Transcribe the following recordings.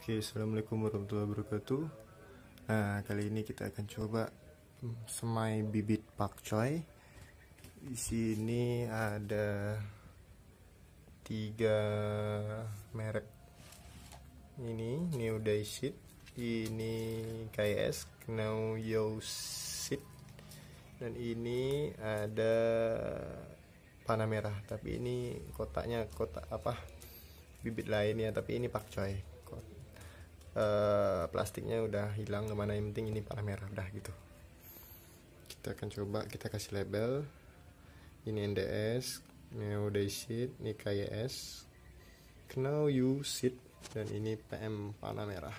Oke, assalamualaikum warahmatullahi wabarakatuh. Nah, kali ini kita akan coba hmm, semai bibit pakcoy. Di sini ada tiga merek. Ini New Day Seed, ini KS Know Yo Seed, dan ini ada panah merah. Tapi ini kotaknya kotak apa? Bibit lainnya, tapi ini pakcoy uh, plastiknya udah hilang ke mana yang penting ini panah merah udah gitu. Kita akan coba kita kasih label. Ini NDS Neo Seed ini KYS Know You Seed dan ini PM panah merah.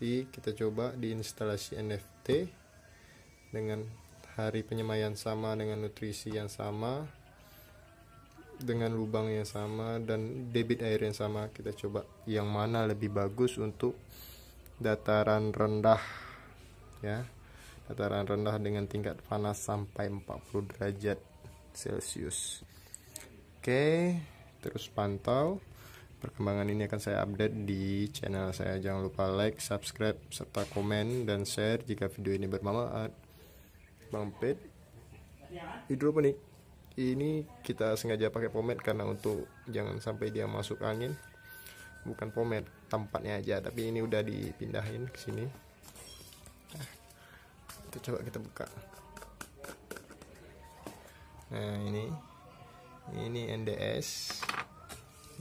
Nanti kita coba di instalasi NFT dengan hari penyemaian sama dengan nutrisi yang sama dengan lubang yang sama dan debit air yang sama kita coba yang mana lebih bagus untuk dataran rendah ya. Dataran rendah dengan tingkat panas sampai 40 derajat celcius oke terus pantau. Perkembangan ini akan saya update di channel saya. Jangan lupa like subscribe serta komen dan share jika video ini bermanfaat. Bang pet hidroponik ini kita sengaja pakai pomade karena untuk jangan sampai dia masuk angin. Bukan pomade tempatnya aja. Tapi ini udah dipindahin ke sini. Nah, kita coba kita buka. Nah ini. Ini NDS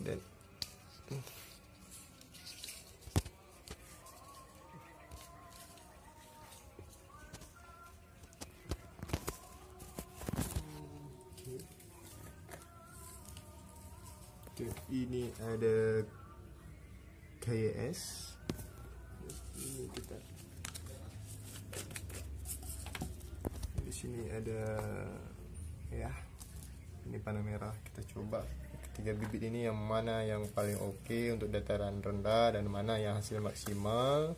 dan ini ada KS ini kita. Di sini ada ya ini panah merah. Kita coba. Ketiga bibit ini yang mana yang paling oke okay untuk dataran rendah dan mana yang hasil maksimal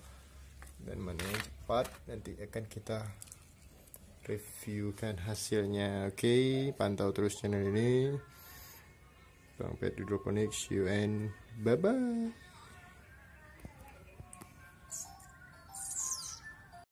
dan mana yang cepat. Nanti akan kita reviewkan hasilnya. Oke okay, pantau terus channel ini Bang Pet Hydroponics you and bye bye